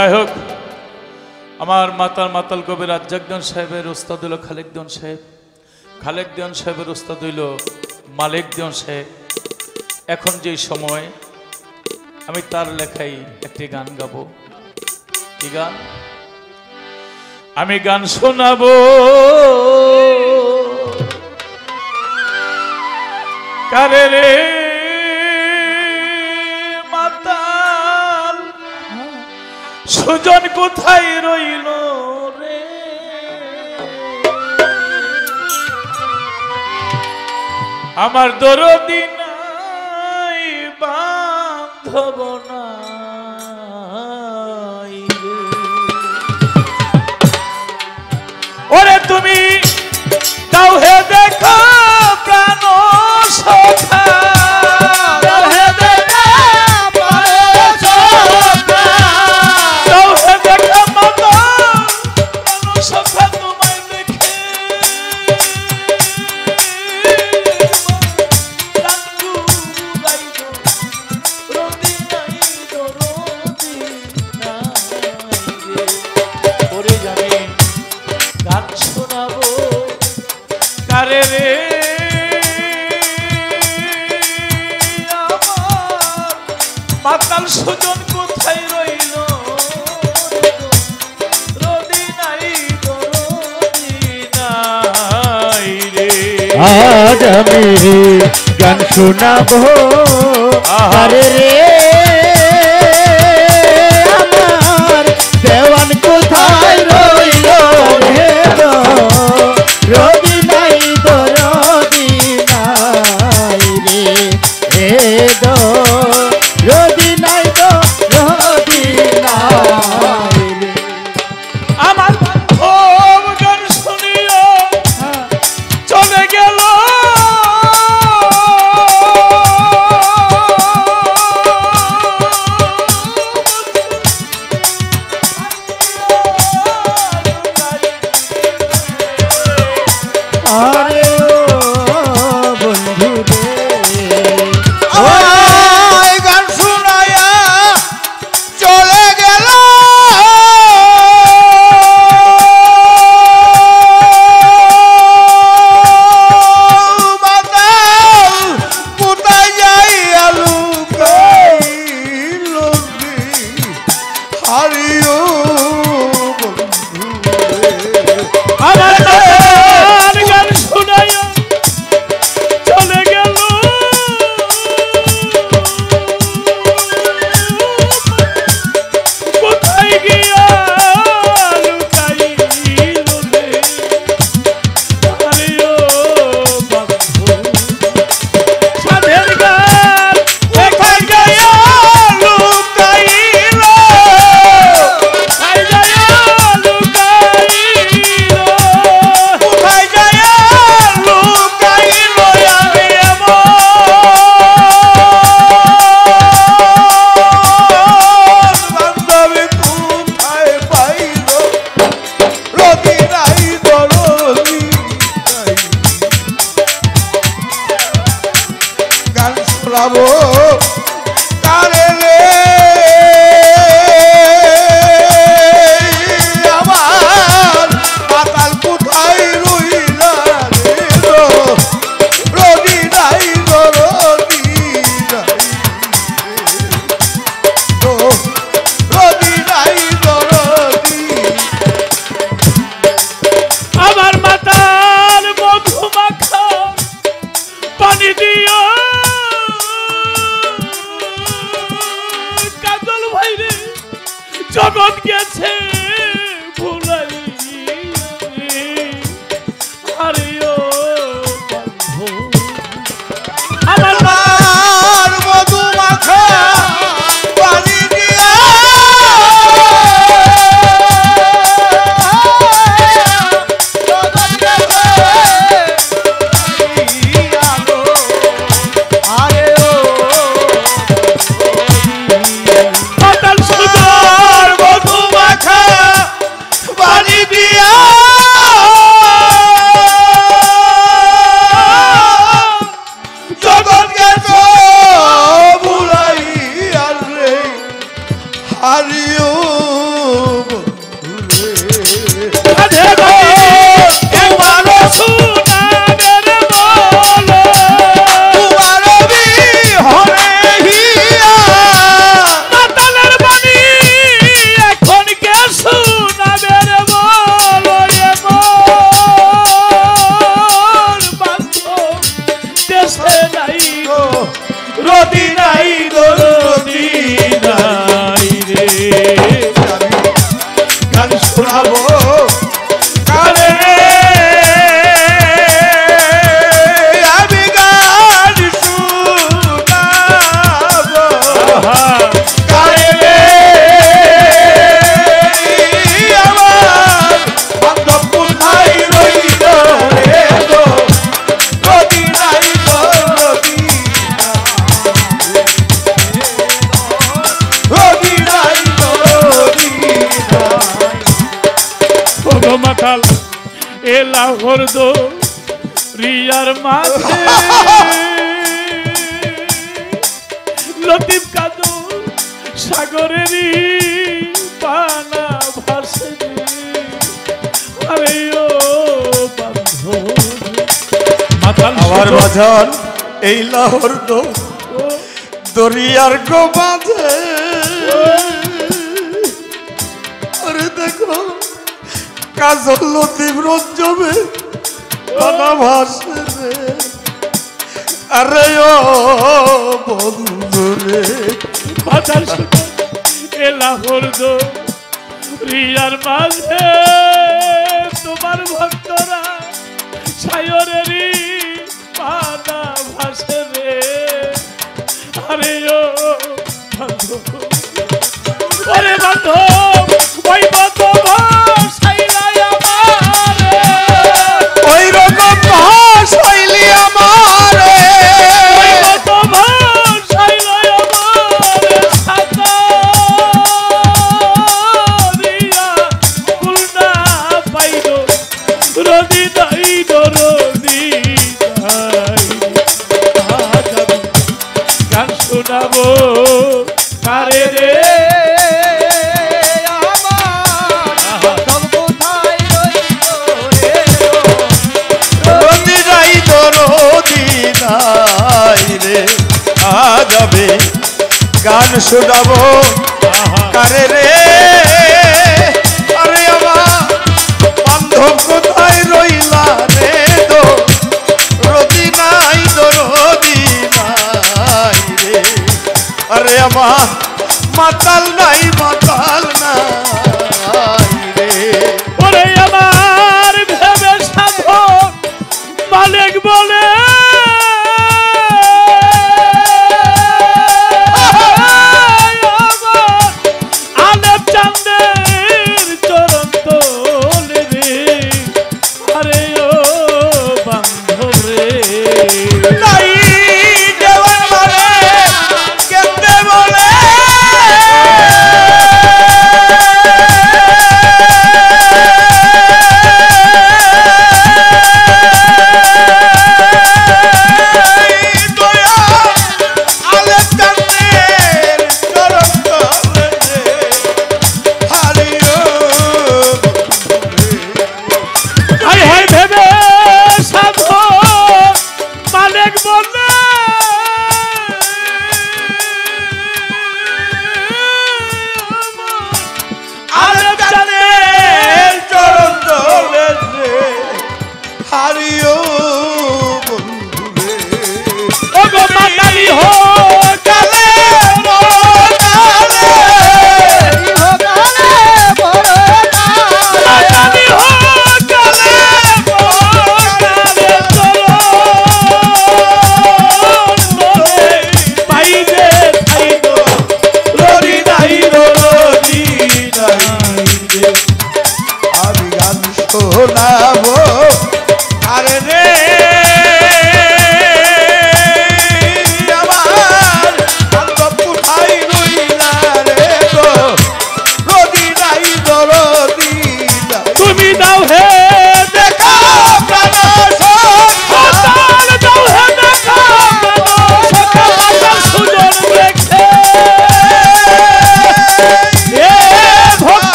যাই হোক আমার মাতার মাতাল কবির আজ্জাকদন সাহেবের ওস্তাদ হইল খালেকদন সাহেব। খালেকদন সাহেবের ওস্তাদ হইল মালিকদন সাহেব। এখন যে সময়, আমি তার লেখাই একটি গান গাব। কি গান? আমি গান শোনাব। কারে রে? সুজন কোথায় রইল রে? আমার দরদিন বান্ধব না ওরে তুমি তাও হে দেখো সুজন কোথায় রইল রদি নাই নাই রে আজ আমি গান শোনাবো। আরে রে। Come get him! মাঝে। লতিফ কাদু সাগরেরই পানা ভাসে আরে বান্ধব। মাতাল আমার বাজান এই লাহোর দো দরিয়ার গো বাঁধে আরে দেখো কাজল লতিফ রঞ্জবে। আরে ও বন্ধু রে। বাজার এলাহর দো রিয়ার মাঝে তোমার ভক্তরা ছায় শোনাবো। কারে রে? আরে আমার বান্ধব কোথায় রইলা রে তো? রদি নাই তো রদি নাই রে। আরে আমার মাতাল নাই মাতাল।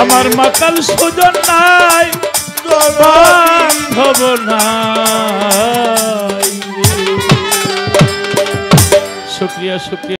আমার মাতাল সুজন নাই হব না শুক্রিয়া শুক্রিয়া।